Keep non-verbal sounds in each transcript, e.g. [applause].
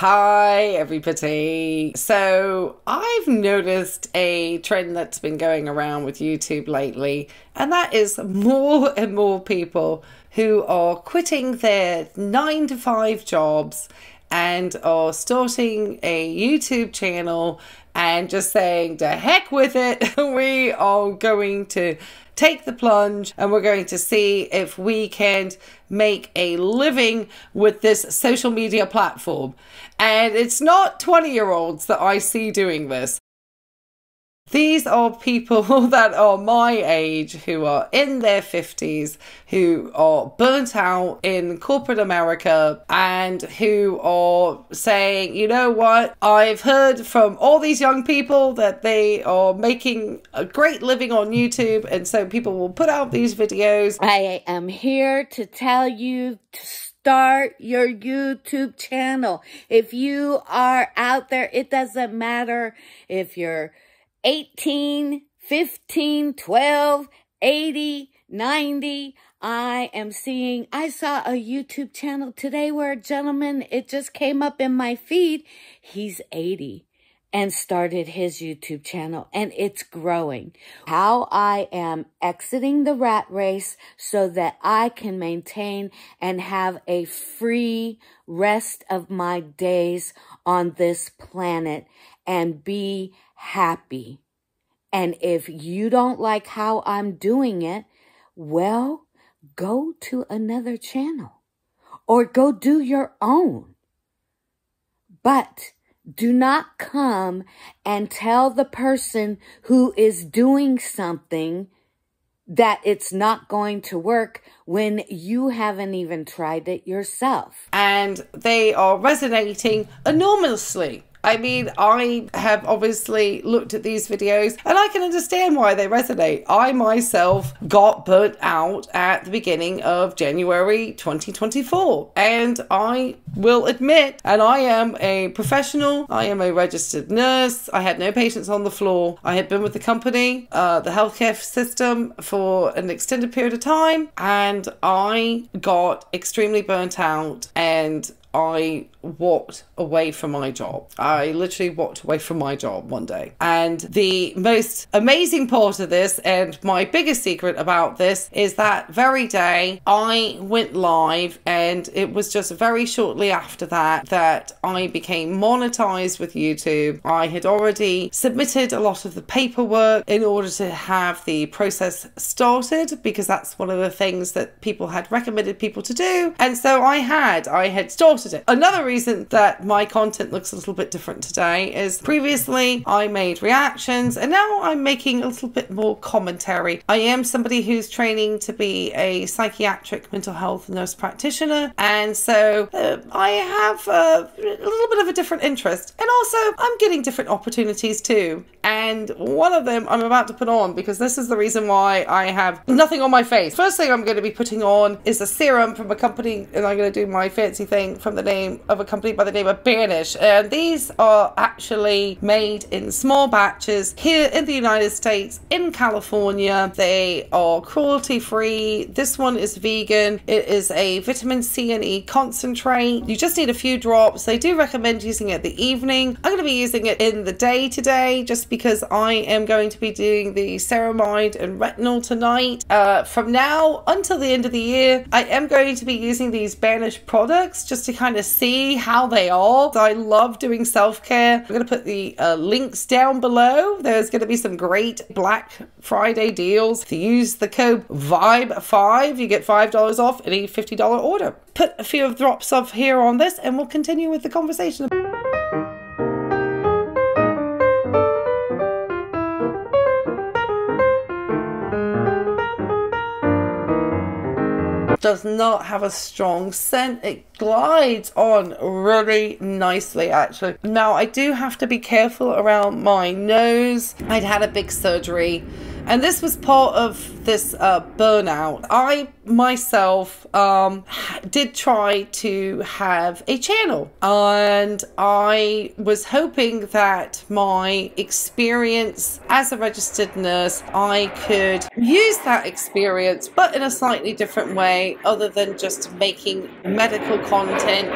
Hi, everybody. So, I've noticed a trend that's been going around with YouTube lately, and that is more [laughs] and more people who are quitting their nine to five jobs and are starting a YouTube channel and just saying, to heck with it, [laughs] we are going to take the plunge and we're going to see if we can make a living with this social media platform. And it's not 20 year olds that I see doing this. These are people [laughs] that are my age who are in their 50s, who are burnt out in corporate America, and who are saying, you know what, I've heard from all these young people that they are making a great living on YouTube, and so people will put out these videos. I am here to tell you to start your YouTube channel. If you are out there, it doesn't matter if you're 18, 15, 12, 80, 90. I am seeing, I saw a YouTube channel today where a gentleman, it just came up in my feed. He's 80 and started his YouTube channel and it's growing. How I am exiting the rat race so that I can maintain and have a free rest of my days on this planet and be happy. And if you don't like how I'm doing it, well, go to another channel or go do your own. But do not come and tell the person who is doing something that it's not going to work when you haven't even tried it yourself. And they are resonating enormously I mean, I have obviously looked at these videos and I can understand why they resonate. I myself got burnt out at the beginning of January 2024. And I will admit, and I am a professional, I am a registered nurse, I had no patients on the floor. I had been with the company, uh, the healthcare system for an extended period of time, and I got extremely burnt out and I walked away from my job. I literally walked away from my job one day. And the most amazing part of this, and my biggest secret about this, is that very day I went live, and it was just very shortly after that that I became monetized with YouTube. I had already submitted a lot of the paperwork in order to have the process started because that's one of the things that people had recommended people to do. And so I had, I had started it. Another reason that my content looks a little bit different today is previously I made reactions and now I'm making a little bit more commentary. I am somebody who's training to be a psychiatric mental health nurse practitioner, and so uh, I have a little bit of a different interest. And also, I'm getting different opportunities too. And one of them I'm about to put on because this is the reason why I have nothing on my face. First thing I'm going to be putting on is a serum from a company, and I'm going to do my fancy thing from the name of a company by the name of Banish. And these are actually made in small batches here in the United States, in California. They are cruelty free. This one is vegan. It is a vitamin C and E concentrate. You just need a few drops. They do recommend using it the evening. I'm going to be using it in the day today just because I am going to be doing the ceramide and retinol tonight. Uh, from now until the end of the year, I am going to be using these Banish products just to kind of see how they are. I love doing self care. I'm going to put the uh, links down below. There's going to be some great Black Friday deals. If you use the code VIBE5, you get $5 off any $50 order. Put a few drops of here on this and we'll continue with the conversation. Does not have a strong scent. It glides on really nicely, actually. Now, I do have to be careful around my nose. I'd had a big surgery And this was part of this uh, burnout. I myself um, did try to have a channel, and I was hoping that my experience as a registered nurse, I could use that experience, but in a slightly different way, other than just making medical content,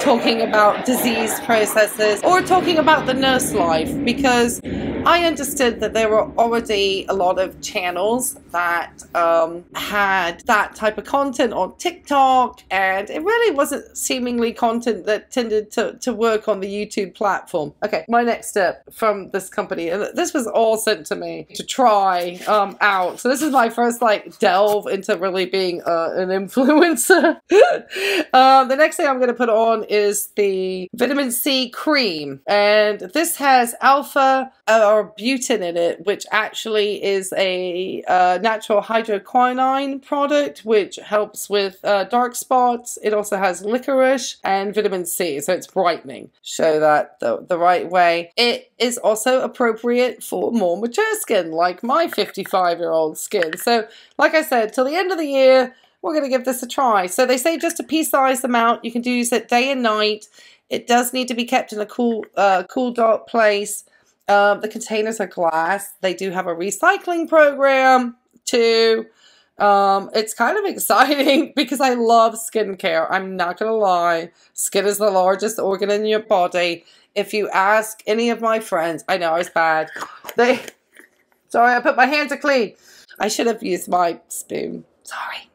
talking about disease processes, or talking about the nurse life, because I understood that there were already a lot of channels that um, had that type of content on TikTok, and it really wasn't seemingly content that tended to, to work on the YouTube platform. Okay, my next step from this company, and this was all sent to me to try um, out. So this is my first like delve into really being uh, an influencer. um, [laughs] the next thing I'm going to put on is the vitamin C cream, and this has alpha arbutin in it, which actually is a uh, natural hydroquinone product, which helps with uh, dark spots. It also has licorice and vitamin C, so it's brightening. Show that the, the right way. It is also appropriate for more mature skin, like my 55 year old skin. So, like I said, till the end of the year, we're going to give this a try. So they say just a pea-sized amount. You can use it day and night. It does need to be kept in a cool, uh, cool dark place. Um, the containers are glass. They do have a recycling program Um, it's kind of [laughs] exciting because I love skincare. I'm not going to lie. Skin is the largest organ in your body. If you ask any of my friends, I know I was bad. They, sorry, I put my hands are clean. I should have used my spoon. Sorry,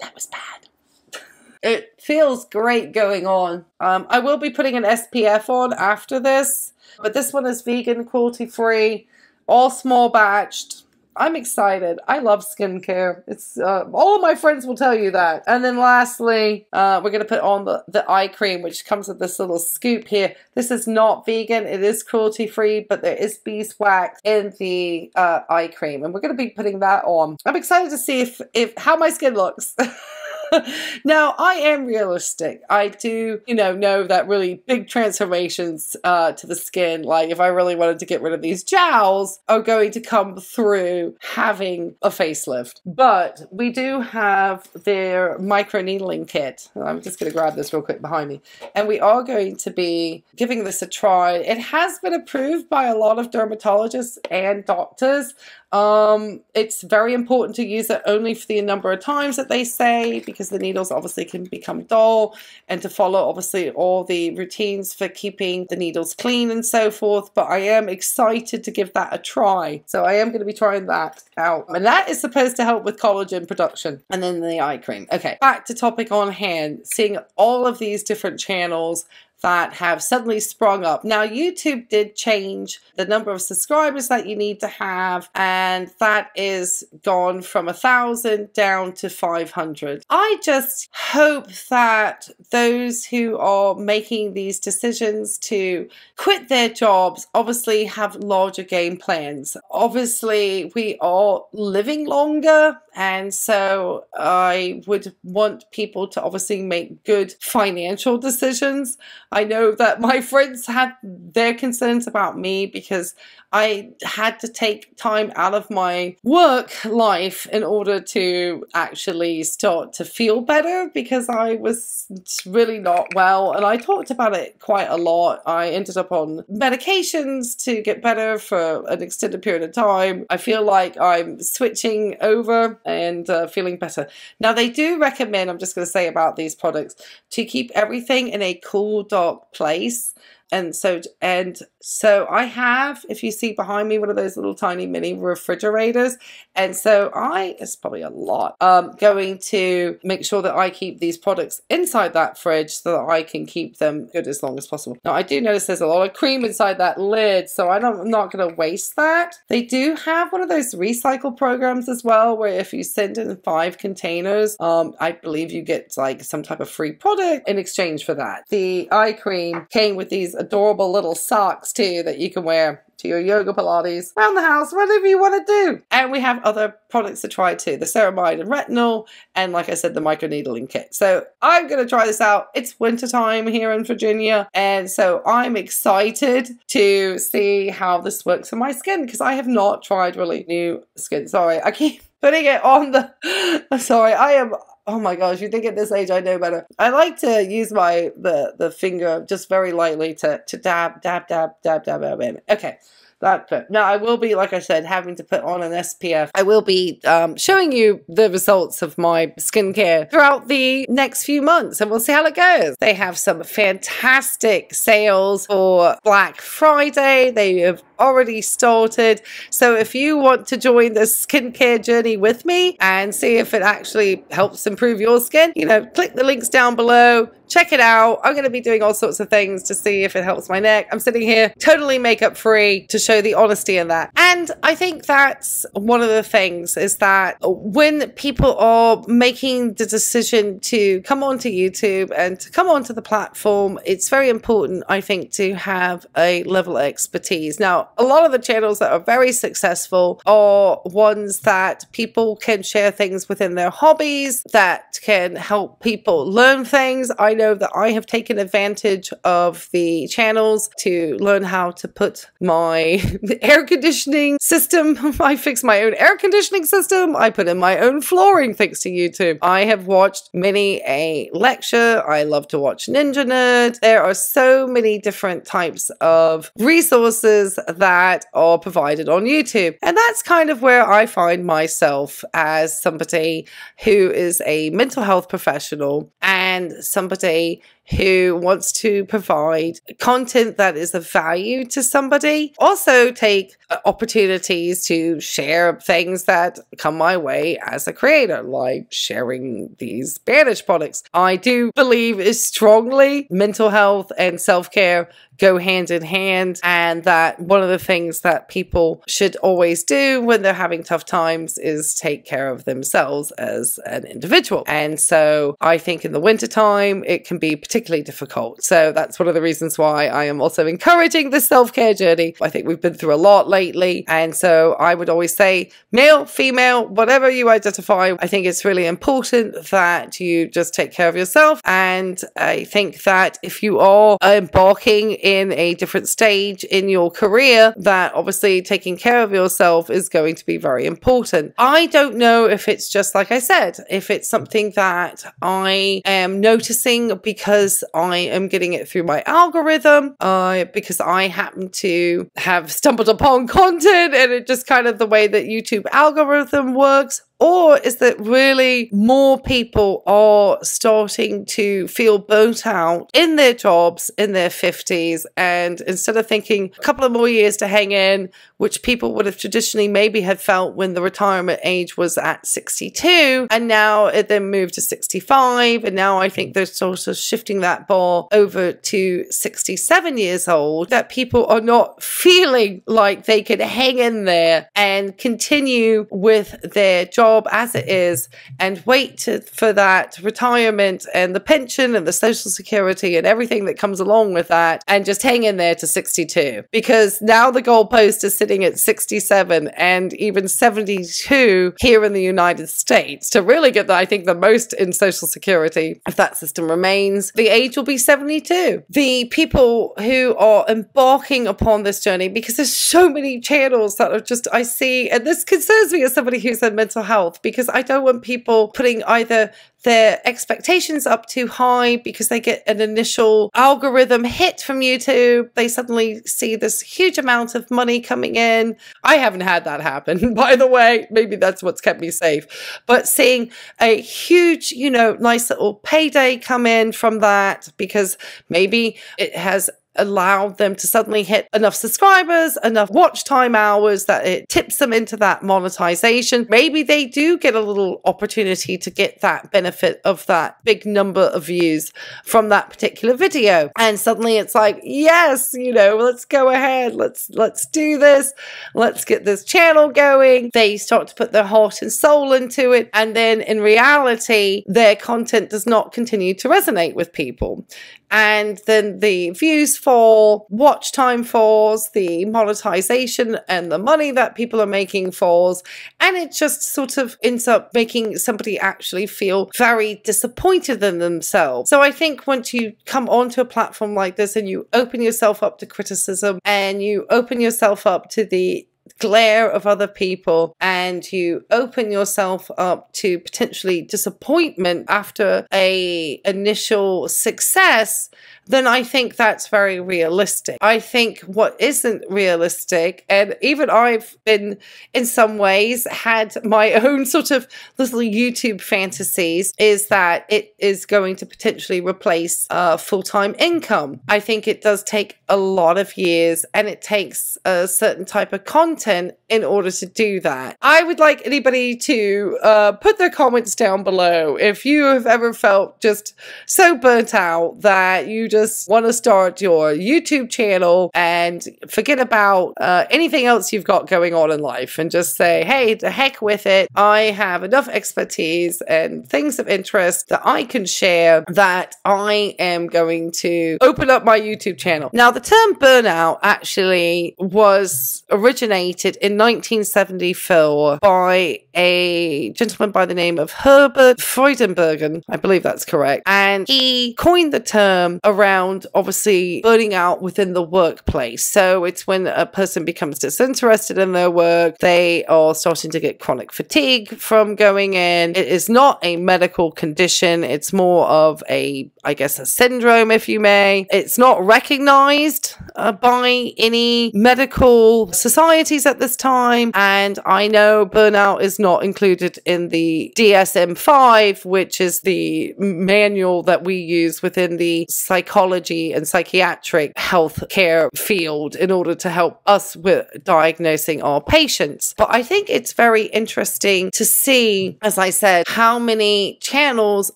that was bad. it feels great going on. Um, I will be putting an SPF on after this, but this one is vegan, cruelty free, all small batched. I'm excited. I love skincare. It's uh, all of my friends will tell you that. And then lastly, uh, we're going to put on the, the eye cream, which comes with this little scoop here. This is not vegan. It is cruelty free, but there is beeswax in the uh, eye cream. And we're going to be putting that on. I'm excited to see if, if how my skin looks. [laughs] [laughs] now, I am realistic. I do, you know, know that really big transformations uh, to the skin, like if I really wanted to get rid of these jowls, are going to come through having a facelift. But we do have their micro needling kit. I'm just going to grab this real quick behind me. And we are going to be giving this a try. It has been approved by a lot of dermatologists and doctors. Um, it's very important to use it only for the number of times that they say because the needles obviously can become dull and to follow obviously all the routines for keeping the needles clean and so forth. But I am excited to give that a try. So I am going to be trying that out. And that is supposed to help with collagen production. And then the eye cream. Okay, back to topic on hand. Seeing all of these different channels that have suddenly sprung up. Now, YouTube did change the number of subscribers that you need to have, and that is gone from a thousand down to 500. I just hope that those who are making these decisions to quit their jobs obviously have larger game plans. Obviously, we are living longer, and so I would want people to obviously make good financial decisions. I know that my friends had their concerns about me because I had to take time out of my work life in order to actually start to feel better because I was really not well. And I talked about it quite a lot. I ended up on medications to get better for an extended period of time. I feel like I'm switching over and uh, feeling better. Now, they do recommend, I'm just going to say about these products, to keep everything in a cool, dark place. And so and so I have, if you see behind me, one of those little tiny mini refrigerators. And so I, it's probably a lot, um, going to make sure that I keep these products inside that fridge so that I can keep them good as long as possible. Now I do notice there's a lot of cream inside that lid, so I I'm not going to waste that. They do have one of those recycle programs as well, where if you send in five containers, um, I believe you get like some type of free product in exchange for that. The eye cream came with these adorable little socks that you can wear to your yoga Pilates, around the house, whatever you want to do. And we have other products to try too the ceramide and retinol, and like I said, the microneedling kit. So I'm going to try this out. It's wintertime here in Virginia, and so I'm excited to see how this works on my skin because I have not tried really new skin. Sorry, I keep putting it on the. Sorry, I am oh my gosh, you think at this age I know better. I like to use my the the finger just very lightly to to dab dab dab dab dab dab. dab. Okay. That but now I will be, like I said, having to put on an SPF. I will be um, showing you the results of my skincare throughout the next few months, and we'll see how it goes. They have some fantastic sales for Black Friday. They have already started. So if you want to join the skincare journey with me and see if it actually helps improve your skin, you know, click the links down below check it out. I'm going to be doing all sorts of things to see if it helps my neck. I'm sitting here totally makeup free to show the honesty in that. And I think that's one of the things is that when people are making the decision to come onto YouTube and to come onto the platform, it's very important, I think, to have a level of expertise. Now, a lot of the channels that are very successful are ones that people can share things within their hobbies that can help people learn things. I know that I have taken advantage of the channels to learn how to put my [laughs] air conditioning system. [laughs] I fix my own air conditioning system. I put in my own flooring thanks to YouTube. I have watched many a lecture. I love to watch Ninja Nerd. There are so many different types of resources that are provided on YouTube. And that's kind of where I find myself as somebody who is a mental health professional and somebody who wants to provide content that is of value to somebody. Also, take uh, opportunities to share things that come my way as a creator, like sharing these Banish products. I do believe is strongly mental health and self care go hand in hand, and that one of the things that people should always do when they're having tough times is take care of themselves as an individual. And so I think in the wintertime, it can be particularly difficult. So that's one of the reasons why I am also encouraging the self care journey. I think we've been through a lot lately. And so I would always say, male, female, whatever you identify, I think it's really important that you just take care of yourself. And I think that if you are embarking in a different stage in your career, that obviously taking care of yourself is going to be very important. I don't know if it's just like I said, if it's something that I am noticing because I am getting it through my algorithm, uh, because I happen to have stumbled upon [laughs] content and it just kind of the way that YouTube algorithm works. Or is that really more people are starting to feel burnt out in their jobs in their 50s? And instead of thinking a couple of more years to hang in, which people would have traditionally maybe had felt when the retirement age was at 62, and now it then moved to 65. And now I think they're sort of shifting that bar over to 67 years old, that people are not feeling like they can hang in there and continue with their job job as it is and wait to, for that retirement and the pension and the social security and everything that comes along with that and just hang in there to 62 because now the goalpost is sitting at 67 and even 72 here in the United States to really get the, I think the most in social security if that system remains. The age will be 72 the people who are embarking upon this journey because there's so many channels that are just I see and this concerns me as somebody who's in mental health health because I don't want people putting either their expectations up too high because they get an initial algorithm hit from YouTube. They suddenly see this huge amount of money coming in. I haven't had that happen, [laughs] by the way. Maybe that's what's kept me safe. But seeing a huge, you know, nice little payday come in from that because maybe it has allowed them to suddenly hit enough subscribers, enough watch time hours that it tips them into that monetization. Maybe they do get a little opportunity to get that benefit of that big number of views from that particular video. And suddenly it's like, yes, you know, let's go ahead. Let's let's do this. Let's get this channel going. They start to put their heart and soul into it. And then in reality, their content does not continue to resonate with people. And then the views fall, watch time falls, the monetization and the money that people are making falls, and it just sort of ends up making somebody actually feel very disappointed in themselves. So I think once you come onto a platform like this and you open yourself up to criticism and you open yourself up to the glare of other people and you open yourself up to potentially disappointment after a initial success then I think that's very realistic. I think what isn't realistic, and even I've been in some ways had my [laughs] own sort of little YouTube fantasies, is that it is going to potentially replace uh, full time income. I think it does take a lot of years and it takes a certain type of content in order to do that. I would like anybody to uh, put their comments down below if you have ever felt just so burnt out that you just want to start your YouTube channel and forget about uh, anything else you've got going on in life and just say, hey, the heck with it. I have enough expertise and things of interest that I can share that I am going to open up my YouTube channel. Now, the term burnout actually was originated in 1974 by a gentleman by the name of Herbert Freudenberger. I believe that's correct. And he coined the term around obviously burning out within the workplace. So it's when a person becomes disinterested in their work, they are starting to get chronic fatigue from going in. It is not a medical condition, it's more of a, I guess, a syndrome, if you may. It's not recognized uh, by any medical societies at this time. And I know burnout is not included in the DSM 5, which is the manual that we use within the psychology and psychiatric health care field in order to help us with diagnosing our patients. But I think it's very interesting to see, as I said, how many channels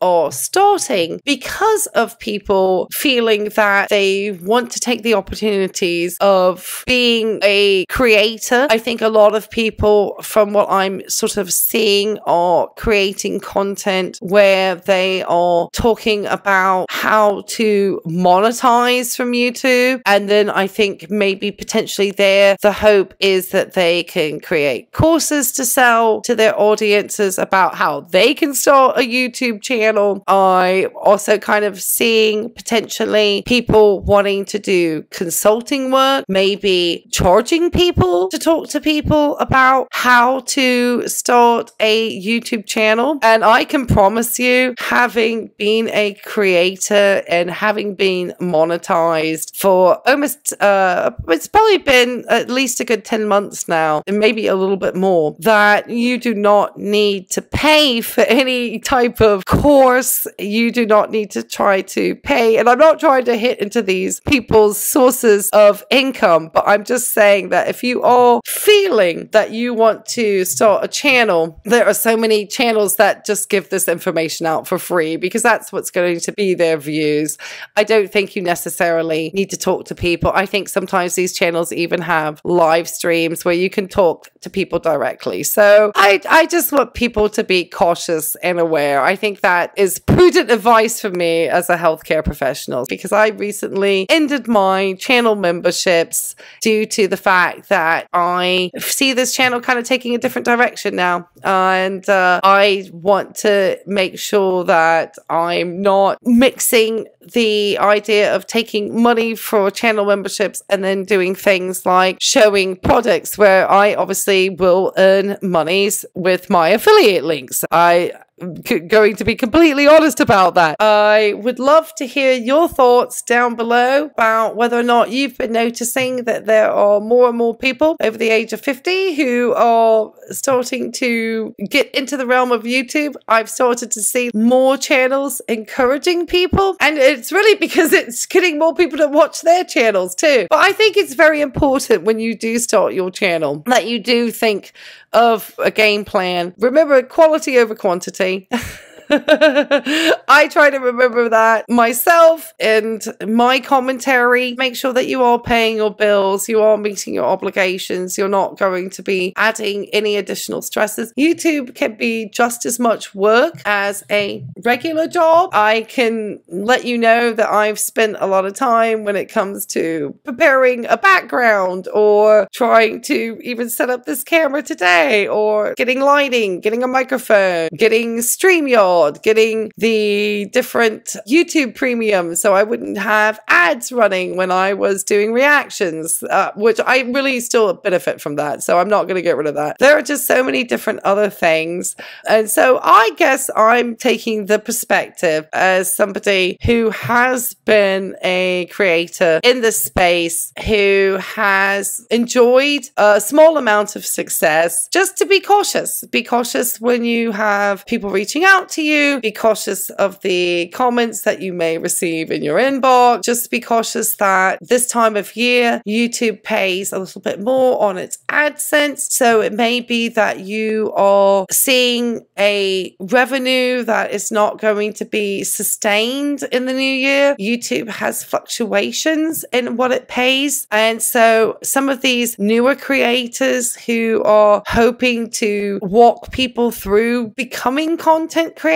are starting because of people feeling that they want to take the opportunities of being a creator. I think a lot of people, from what I'm sort of seeing, are creating content where they are talking about how to monetize from YouTube. And then I think maybe potentially there, the hope is that they can create courses to sell to their audiences about how they can start a YouTube channel. I also kind of seeing potentially people wanting to do consulting work, maybe charging people to talk to people about how to start a YouTube channel. And I can promise you, having been a creator and having been monetized for almost, uh, it's probably been at least a good 10 months now, and maybe a little bit more, that you do not need to pay for any type of course. You do not need to try to pay. And I'm not trying to hit into these people's sources of income, but I'm just saying that if you are feeling that you want to start a channel, there are so many channels that just give this information out for free because that's what's going to be their views. I don't think you necessarily need to talk to people. I think sometimes these channels even have live streams where you can talk to people directly. So I, I just want people to be cautious and aware. I think that is prudent advice for me as a healthcare professional because I recently ended my channel memberships due to the fact that I see this channel kind of taking a different direction now. And uh, I want to make sure that I'm not mixing the idea of taking money for channel memberships and then doing things like showing products where I obviously will earn monies with my affiliate links. I going to be completely honest about that. I would love to hear your thoughts down below about whether or not you've been noticing that there are more and more people over the age of 50 who are starting to get into the realm of YouTube. I've started to see more channels encouraging people, and it's really because it's getting more people to watch their channels too. But I think it's very important when you do start your channel that you do think of a game plan. Remember, quality over quantity. [laughs] [laughs] I try to remember that myself and my commentary. Make sure that you are paying your bills, you are meeting your obligations, you're not going to be adding any additional stresses. YouTube can be just as much work as a regular job. I can let you know that I've spent a lot of time when it comes to preparing a background or trying to even set up this camera today or getting lighting, getting a microphone, getting StreamYard, getting the different YouTube premium so I wouldn't have ads running when I was doing reactions, uh, which I really still benefit from that. So I'm not going to get rid of that. There are just so many different other things. And so I guess I'm taking the perspective as somebody who has been a creator in this space, who has enjoyed a small amount of success, just to be cautious. Be cautious when you have people reaching out to you. Be cautious of the comments that you may receive in your inbox. Just be cautious that this time of year, YouTube pays a little bit more on its AdSense. So it may be that you are seeing a revenue that is not going to be sustained in the new year. YouTube has fluctuations in what it pays. And so some of these newer creators who are hoping to walk people through becoming content creators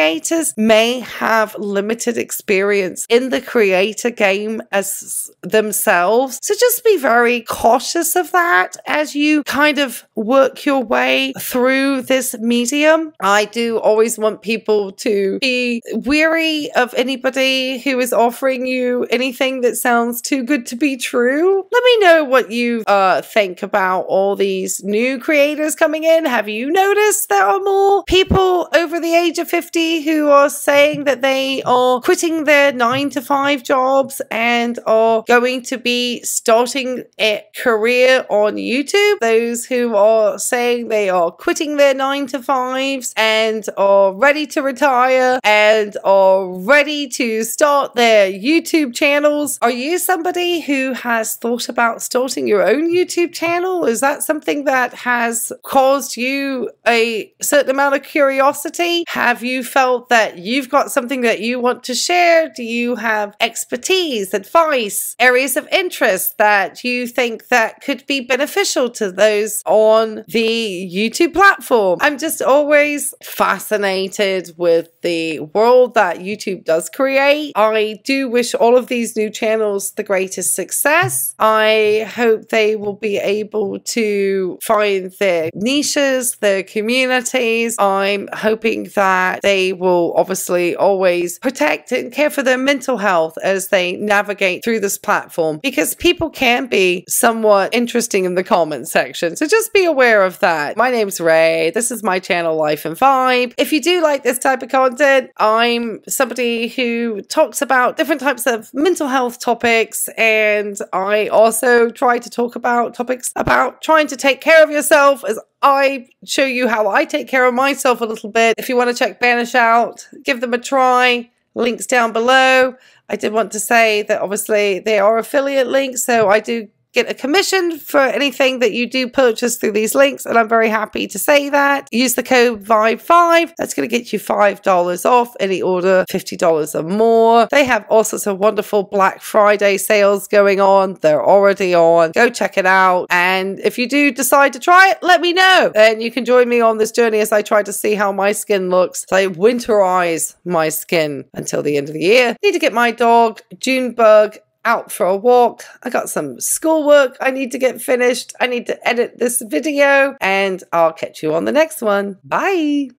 may have limited experience in the creator game as themselves. So just be very cautious of that as you kind of work your way through this medium. I do always want people to be weary of anybody who is offering you anything that sounds too good to be true. Let me know what you uh, think about all these new creators coming in. Have you noticed there are more people over the age of 50 who are saying that they are quitting their nine to five jobs and are going to be starting a career on YouTube? Those who are saying they are quitting their nine to fives and are ready to retire and are ready to start their YouTube channels. Are you somebody who has thought about starting your own YouTube channel? Is that something that has caused you a certain amount of curiosity? Have you felt that you've got something that you want to share? Do you have expertise, advice, areas of interest that you think that could be beneficial to those on the YouTube platform? I'm just always fascinated with the world that YouTube does create. I do wish all of these new channels the greatest success. I hope they will be able to find their niches, their communities. I'm hoping that they will obviously always protect and care for their mental health as they navigate through this platform because people can be somewhat interesting in the comment section. So just be aware of that. My name's Ray. This is my channel, Life in ViBe. If you do like this type of content, I'm somebody who talks about different types of mental health topics and I also try to talk about topics about trying to take care of yourself as I show you how I take care of myself a little bit. If you want to check Banish out, give them a try. Links down below. I did want to say that obviously they are affiliate links, so I do get a commission for anything that you do purchase through these links. And I'm very happy to say that. Use the code VIBE5. That's going to get you $5 off any order, $50 or more. They have all sorts of wonderful Black Friday sales going on. They're already on. Go check it out. And if you do decide to try it, let me know. And you can join me on this journey as I try to see how my skin looks. I winterize my skin until the end of the year. Need to get my dog, Junebug, out for a walk. I got some schoolwork I need to get finished. I need to edit this video and I'll catch you on the next one. Bye.